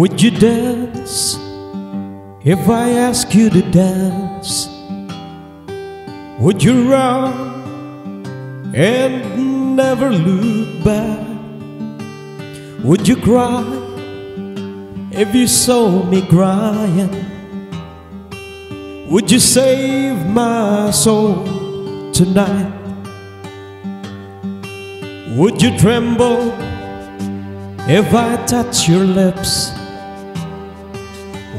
Would you dance if I ask you to dance? Would you run and never look back? Would you cry if you saw me crying? Would you save my soul tonight? Would you tremble if I touch your lips?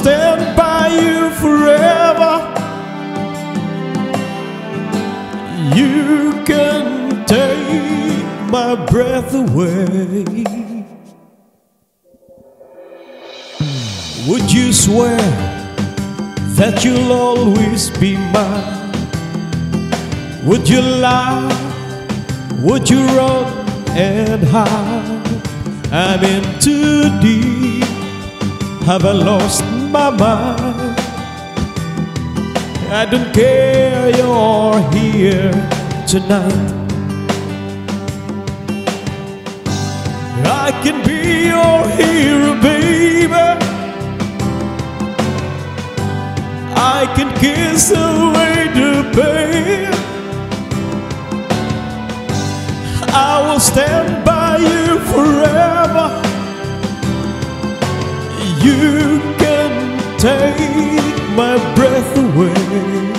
stand by you forever. You can take my breath away. Would you swear that you'll always be mine? Would you lie? Would you run and hide? I'm in too deep. Have I lost my mind? I don't care you're here tonight. I can be your hero, baby. I can kiss away the pain. I will stand by you forever. You take my breath away.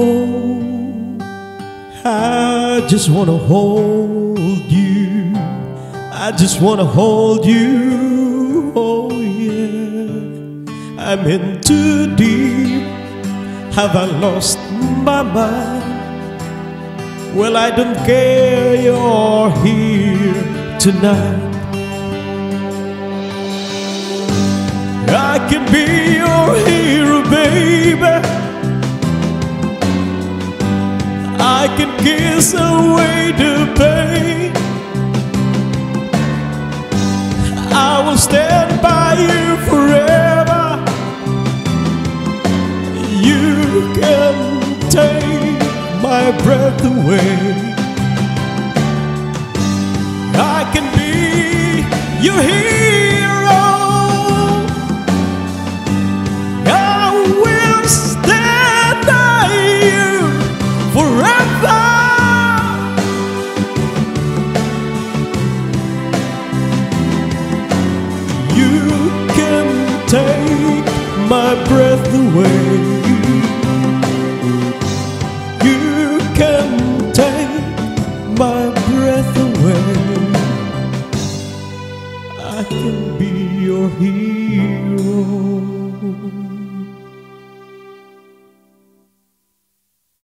Oh, I just wanna hold you. I just wanna hold you. Oh, yeah. I'm in too deep. Have I lost my mind? Well, I don't care. You're here tonight. Can kiss away the pain. I will stand by you forever. You can take my breath away. I can be your hero. my breath away. You can take my breath away. I can be your hero.